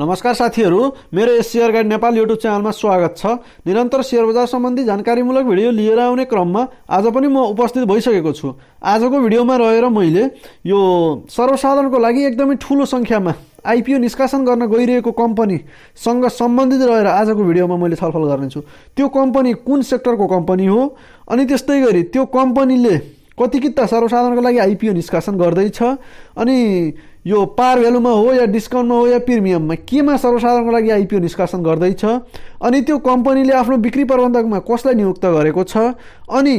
नमस्कार साथीहरू मेरो यस सेयर गाइड नेपाल युट्युब च्यानलमा स्वागत छ। निरन्तर सेयर बजार सम्बन्धी जानकारीमूलक भिडियो लिएर आउने क्रममा आज पनि म उपस्थित भइसकेको छु। आजको भिडियोमा रहेर मैले यो सर्वसाधारणको लागि एकदमै ठुलो सङ्ख्यामा आइपिओ निष्कासन गर्न गइरहेको कम्पनीसँग सम्बन्धित रहेर आजको भिडियोमा मैले छलफल गर्नेछु। त्यो कम्पनी कुन सेक्टरको कम्पनी हो? अनि त्यस्तै गरी त्यो कम्पनीले कति किता सर्वसाधारणको लागि आइपिओ निष्कासन गर्दैछ अनि यो पार भ्यालुमा हो या डिस्काउन्टमा हो या प्रिमियममा केमा सर्वसाधारणको लागि आइपिओ निष्कासन गर्दैछ अनि त्यो कम्पनीले आफ्नो बिक्री प्रबन्धकमा कसलाई नियुक्त गरेको छ? अनि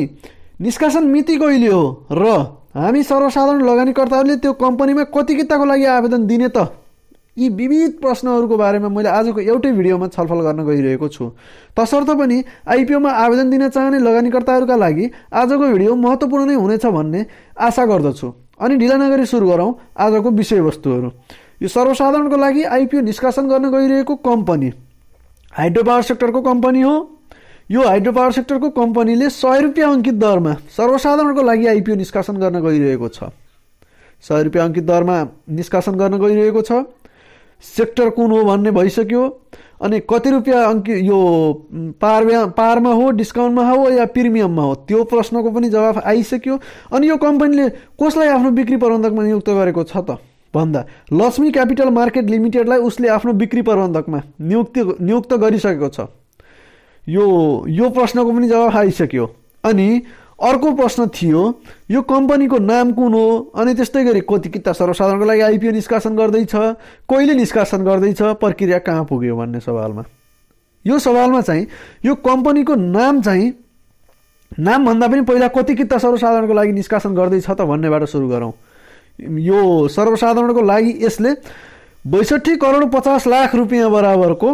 निष्कासन मिति कहिले हो? र हामी सर्वसाधारण लगानीकर्ताहरूले त्यो कम्पनीमा कति किताको लागि आवेदन दिने त? यी विविध प्रश्नहरूको बारेमा मैले आजको एउटै भिडियोमा छलफल गर्न गइरहेको छु। तसर्थ पनि आइपिओमा आवेदन दिन चाहने लगानीकर्ताहरूका लागि आजको भिडियो महत्त्वपूर्ण नै हुनेछ भन्ने आशा गर्दछु। अनि ढिला नगरी सुरु गरौँ आजको विषयवस्तुहरू। यो सर्वसाधारणको लागि आइपिओ निष्कासन गर्न गइरहेको कम्पनी हाइड्रो पावर सेक्टरको कम्पनी हो। यो हाइड्रो पावर सेक्टरको कम्पनीले सय रुपियाँ अङ्कित दरमा सर्वसाधारणको लागि आइपिओ निष्कासन गर्न गइरहेको छ। सय रुपियाँ अङ्कित दरमा निष्कासन गर्न गइरहेको छ। सेक्टर कुन हो भन्ने भइसक्यो। अनि कति रुपियाँ अङ्कि यो पार पारमा हो डिस्काउन्टमा हो या प्रिमियममा हो? त्यो प्रश्नको पनि जवाफ आइसक्यो। अनि यो कम्पनीले कसलाई आफ्नो बिक्री प्रबन्धकमा नियुक्त गरेको छ त? भन्दा लक्ष्मी क्यापिटल मार्केट लिमिटेडलाई उसले आफ्नो बिक्री प्रबन्धकमा नियुक्ति नियुक्त गरिसकेको छ। यो यो प्रश्नको पनि जवाफ आइसक्यो। अनि अर्को प्रश्न थियो यो कम्पनीको नाम कुन हो? अनि त्यस्तै गरी कति किता सर्वसाधारणको लागि आइपिओ निष्कासन गर्दैछ कहिले निष्कासन गर्दैछ प्रक्रिया कहाँ पुग्यो भन्ने सवालमा। यो सवालमा चाहिँ यो कम्पनीको नाम चाहिँ नामभन्दा पनि पहिला कति किता सर्वसाधारणको लागि निष्कासन गर्दैछ त भन्नेबाट सुरु गरौँ। यो सर्वसाधारणको लागि यसले बैसठी करोड पचास लाख रुपियाँ बराबरको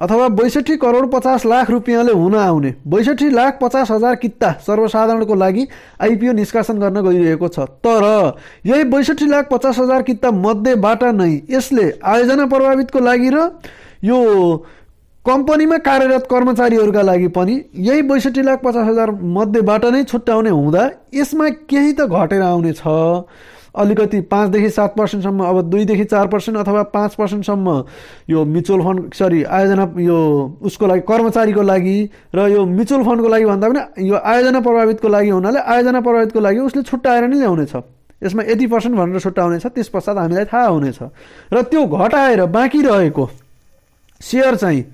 अथवा बैसठी करोड पचास लाख रुपियाँले हुन आउने। बैसठी लाख पचास हजार किता सर्वसाधारणको लागि आइपिओ निष्कासन गर्न गइरहेको छ। तर यही बैसठी लाख पचास हजार किता मध्येबाट नै यसले आयोजना प्रभावितको लागि र यो कम्पनीमा कार्यरत कर्मचारीहरूका लागि पनि यही बैसठी लाख पचास हजार मध्येबाट नै छुट्याउने हुँदा यसमा केही त घटेर आउनेछ। अलिकति पाँचदेखि सात पर्सेन्टसम्म अब दुईदेखि चार पर्सेन्ट अथवा पाँच पर्सेन्टसम्म यो म्युचुअल फन्ड सरी आयोजना यो उसको लागि कर्मचारीको लागि र यो म्युचुअल फन्डको लागि भन्दा पनि यो आयोजना प्रभावितको लागि हुनाले आयोजना प्रभावितको लागि उसले छुट्याएर नै ल्याउनेछ। यसमा यति पर्सेन्ट भनेर छुट्याउनेछ त्यस पश्चात हामीलाई थाहा हुनेछ। र त्यो घटाएर बाँकी रहेको सेयर चाहिँ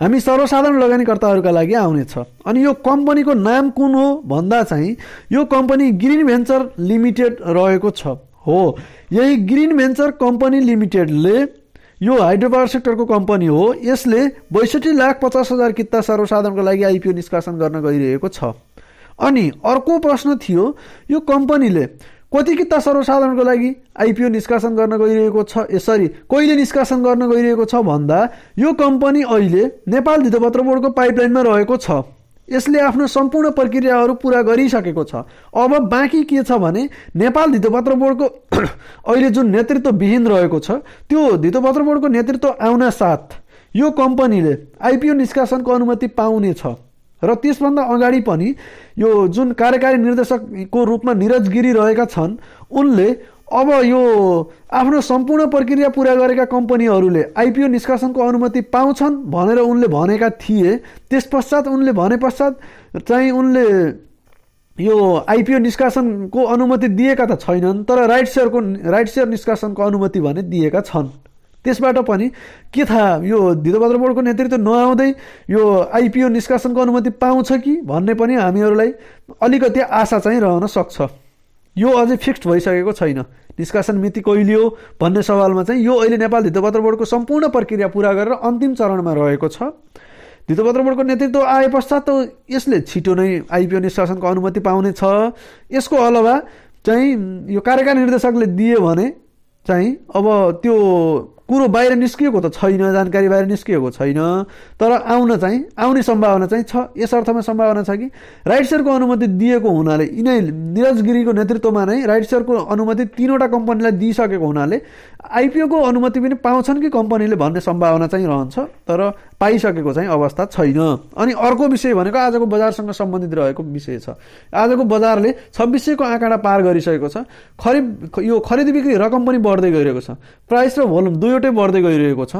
हामी सर्वसाधारण लगानीकर्ताहरूका लागि आउनेछ अनि यो कम्पनीको नाम कुन हो भन्दा चाहिँ यो कम्पनी ग्रिन भेन्चर लिमिटेड रहेको छ। हो। यही ग्रिन भेन्चर कम्पनी लिमिटेडले यो हाइड्रो पावर सेक्टरको कम्पनी हो। यसले बैसठी लाख पचास हजार किता सर्वसाधारणको लागि आइपिओ निष्कासन गर्न गइरहेको छ। अनि अर्को प्रश्न थियो यो कम्पनीले कति किता सर्वसाधारणको लागि आइपिओ निष्कासन गर्न गइरहेको छ यसरी कहिले निष्कासन गर्न गइरहेको छ भन्दा यो कम्पनी अहिले नेपाल धितोपत्र बोर्डको पाइपलाइनमा रहेको छ। यसले आफ्नो सम्पूर्ण प्रक्रियाहरू पुरा गरिसकेको छ। अब बाँकी के छ भने नेपाल धितोपत्र बोर्डको अहिले जुन नेतृत्वविहीन रहेको छ त्यो धितोपत्र बोर्डको नेतृत्व आउन साथ। यो कम्पनीले आइपिओ निष्कासनको अनुमति पाउनेछ र त्यसभन्दा अगाडि पनि यो जुन कार्यकारी निर्देशकको रूपमा निरज गिरी रहेका छन् उनले अब यो आफ्नो सम्पूर्ण प्रक्रिया पुरा गरेका कम्पनीहरूले आइपिओ निष्कासनको अनुमति पाउँछन् भनेर उनले भनेका थिए। त्यस पश्चात उनले भने पश्चात चाहिँ उनले यो आइपिओ निष्कासनको अनुमति दिएका त छैनन् तर राइट सेयरको राइट सेयर निष्कासनको अनुमति भने दिएका छन्। त्यसबाट पनि के थाहा यो धितोपत्र बोर्डको नेतृत्व नआउँदै यो आइपिओ निष्कासनको अनुमति पाउँछ कि भन्ने पनि हामीहरूलाई अलिकति आशा चाहिँ रहन सक्छ। यो अझै फिक्स्ड भइसकेको छैन। निष्कासन मिति कहिले हो भन्ने सवालमा चाहिँ यो अहिले नेपाल धितोपत्र बोर्डको सम्पूर्ण प्रक्रिया पुरा गरेर अन्तिम चरणमा रहेको छ। धितोपत्र बोर्डको नेतृत्व आए पश्चात त यसले छिटो नै आइपिओ निष्कासनको अनुमति पाउनेछ। यसको अलावा चाहिँ यो कार्यकारी निर्देशकले दियो भने चाहिँ अब त्यो कुरो बाहिर निस्किएको त छैन जानकारी बाहिर निस्किएको छैन। तर आउन चाहिँ आउने सम्भावना चाहिँ छ। यस अर्थमा सम्भावना छ कि राइट सेयरको अनुमति दिएको हुनाले यिनै निरज गिरीको नेतृत्वमा नै राइट सेयरको अनुमति तिनवटा कम्पनीलाई दिइसकेको हुनाले आइपिओको अनुमति पनि पाउँछन् कि कम्पनीले भन्ने सम्भावना चाहिँ रहन्छ तर पाइसकेको चाहिँ अवस्था छैन। अनि अर्को विषय भनेको आजको बजारसँग सम्बन्धित रहेको विषय छ। आजको बजारले छब्बिस सयको आँकडा पार गरिसकेको छ। खरिद यो खरिद बिक्री रकम पनि बढ्दै गइरहेको छ। प्राइस र भोल्युम दुईवटै बढ्दै गइरहेको छ।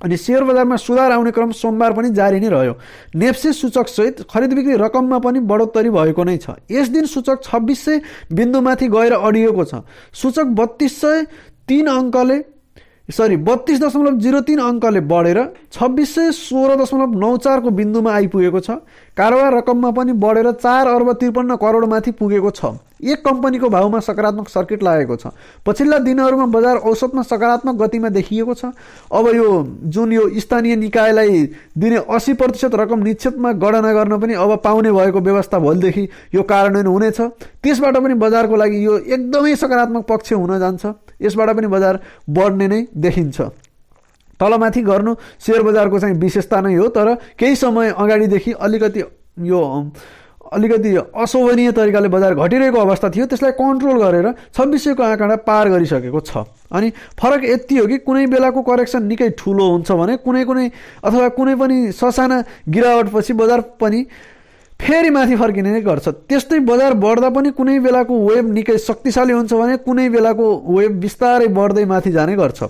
अनि सेयर बजारमा सुधार आउने क्रम सोमबार पनि जारी नै रह्यो। नेप्से सूचकसहित खरिद बिक्री रकममा पनि बढोत्तरी भएको नै छ। यस दिन सूचक छब्बिस सय बिन्दुमाथि गएर अडिएको छ। सूचक बत्तिस सय तिन अङ्कले सरी बत्तिस दशमलव जिरो तिन अङ्कले बढेर छब्बिस सय सोह्र दशमलव नौ चारको बिन्दुमा आइपुगेको छ। कारोबार रकममा पनि बढेर चार अर्ब त्रिपन्न करोडमाथि पुगेको छ। एक कम्पनीको भाउमा सकारात्मक सर्किट लागेको छ। पछिल्ला दिनहरूमा बजार औसतमा सकारात्मक गतिमा देखिएको छ। अब यो जुन यो स्थानीय निकायलाई दिने असी प्रतिशत रकम निक्षेपमा गणना गर्न पनि अब पाउने भएको व्यवस्था भोलिदेखि यो कार्यान्वयन हुनेछ। त्यसबाट पनि बजारको लागि यो एकदमै सकारात्मक पक्ष हुन जान्छ। यसबाट पनि बजार बढ्ने नै देखिन्छ। तलमाथि गर्नु सेयर बजारको चाहिँ विशेषता नै हो तर केही समय अगाडिदेखि अलिकति यो अलिकति अशोभनीय तरिकाले बजार घटिरहेको अवस्था थियो त्यसलाई कन्ट्रोल गरेर छब्बिस सयको आँकडा पार गरिसकेको छ। अनि फरक यति हो कि कुनै बेलाको करेक्सन निकै ठुलो हुन्छ भने कुनै कुनै अथवा कुनै पनि ससाना गिरावटपछि बजार पनि फेरि माथि फर्किने नै गर्छ। त्यस्तै बजार बढ्दा पनि कुनै बेलाको वेब निकै शक्तिशाली हुन्छ भने कुनै बेलाको वेब बिस्तारै बढ्दै माथि जाने गर्छ।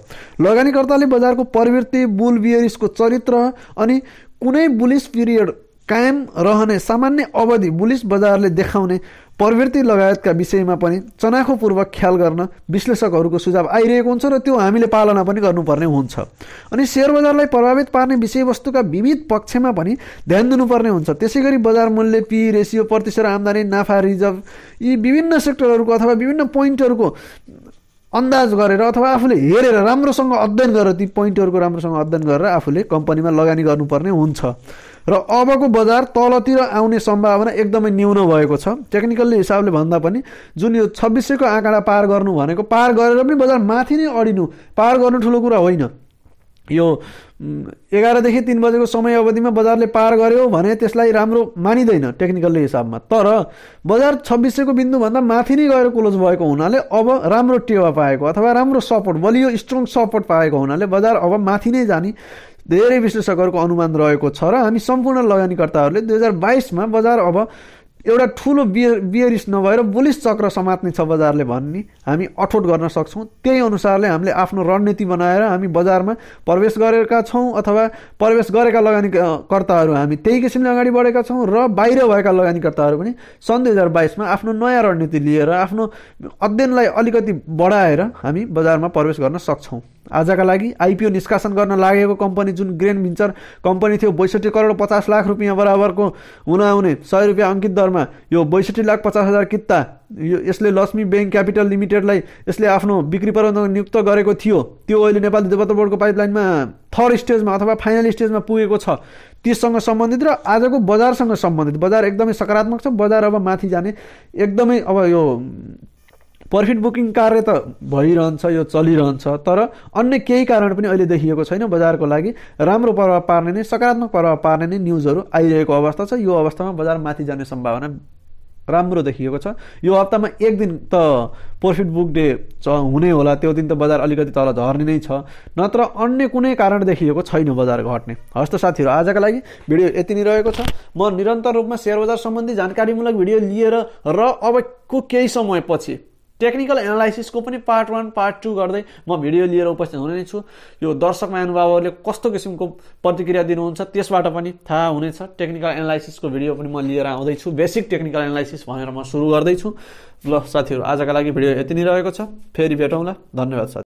लगानीकर्ताले बजारको प्रवृत्ति बुल बियरिसको चरित्र अनि कुनै बुलिस पिरियड कायम रहने सामान्य अवधि बुलिस बजारले देखाउने प्रवृत्ति लगायतका विषयमा पनि चनाखोपूर्वक ख्याल गर्न विश्लेषकहरूको सुझाव आइरहेको हुन्छ र त्यो हामीले पालना पनि गर्नुपर्ने हुन्छ। अनि सेयर बजारलाई प्रभावित पार्ने विषयवस्तुका विविध पक्षमा पनि ध्यान दिनुपर्ने हुन्छ। त्यसै गरी बजार मूल्य पी रेसियो प्रतिशत आम्दानी नाफा रिजर्भ यी विभिन्न सेक्टरहरूको अथवा विभिन्न पोइन्टहरूको अन्दाज गरेर अथवा आफूले हेरेर राम्रोसँग अध्ययन गरेर ती पोइन्टहरूको राम्रोसँग अध्ययन गरेर आफूले कम्पनीमा लगानी गर्नुपर्ने हुन्छ। र अबको बजार तलतिर आउने सम्भावना एकदमै न्यून भएको छ। टेक्निकल्ली हिसाबले भन्दा पनि जुन यो छब्बिस सयको आँकडा पार गर्नु भनेको पार गरेर पनि बजार माथि नै अडिनु पार गर्नु ठुलो कुरा होइन। यो एघारदेखि तिन बजेको समय अवधिमा बजारले पार गर्यो भने त्यसलाई राम्रो मानिँदैन टेक्निकल्ली हिसाबमा। तर बजार छब्बिस सयको बिन्दुभन्दा माथि नै गएर क्लोज भएको हुनाले अब राम्रो टेवा पाएको अथवा राम्रो सपोर्ट बलियो स्ट्रङ सपोर्ट पाएको हुनाले बजार अब माथि नै जाने धेरै विश्लेषकहरूको अनुमान रहेको छ र हामी सम्पूर्ण लगानीकर्ताहरूले दुई हजार बाइसमा बजार अब एउटा ठुलो बियर बियरिस नभएर बुलिस चक्र समात्ने छ बजारले भन्ने हामी अठोट गर्न सक्छौँ। त्यही अनुसारले हामीले आफ्नो रणनीति बनाएर हामी बजारमा प्रवेश गरेका छौँ अथवा प्रवेश गरेका लगानीकर्ताहरू हामी त्यही किसिमले अगाडि बढेका छौँ र बाहिर भएका लगानीकर्ताहरू पनि सन् दुई हजार बाइसमा आफ्नो नयाँ रणनीति लिएर आफ्नो अध्ययनलाई अलिकति बढाएर हामी बजारमा प्रवेश गर्न सक्छौँ। आजका लागि आइपिओ निष्कासन गर्न लागेको कम्पनी जुन ग्रेन भिन्चर कम्पनी थियो बैसठी करोड पचास लाख रुपियाँ बराबरको हुन आउने सय रुपियाँ अङ्कित दरमा यो बैसठी लाख पचास हजार किता यो यसले लक्ष्मी ब्याङ्क क्यापिटल लिमिटेडलाई यसले आफ्नो बिक्री प्रबन्धक नियुक्त गरेको थियो। त्यो अहिले नेपाली देवता बोर्डको पाइपलाइनमा थर्ड स्टेजमा अथवा फाइनल स्टेजमा पुगेको छ। त्यससँग सम्बन्धित र आजको बजारसँग सम्बन्धित बजार एकदमै सकारात्मक छ बजार अब माथि जाने। एकदमै अब यो प्रफिट बुकिङ कार्य त भइरहन्छ यो चलिरहन्छ तर अन्य केही कारण पनि अहिले देखिएको छैन बजारको लागि। राम्रो प्रभाव पार्ने नै सकारात्मक प्रभाव पार्ने नै न्युजहरू आइरहेको अवस्था छ। यो अवस्थामा बजार माथि जाने सम्भावना राम्रो देखिएको छ। यो हप्तामा एक दिन त प्रफिट बुक डे च हुने होला। त्यो दिन त बजार अलिकति तल झर्ने नै छ। नत्र अन्य कुनै कारण देखिएको छैन बजार घट्ने। हस्त साथीहरू आजका लागि भिडियो यति नै रहेको छ। म निरन्तर रूपमा सेयर बजार सम्बन्धी जानकारीमूलक भिडियो लिएर र अबको केही समयपछि टेक्निकल एनालाइसिसको पनि पार्ट वान पार्ट टू गर्दै म भिडियो लिएर उपस्थित हुने नै छु। यो दर्शक महानुभावहरूले कस्तो किसिमको प्रतिक्रिया दिनुहुन्छ त्यसबाट पनि थाहा हुनेछ। टेक्निकल एनालाइसिसको भिडियो पनि म लिएर आउँदैछु। बेसिक टेक्निकल एनालाइसिस भनेर म सुरु गर्दैछु। ल साथीहरू आजका लागि भिडियो यति नै रहेको छ। फेरि भेटौँला। धन्यवाद साथी।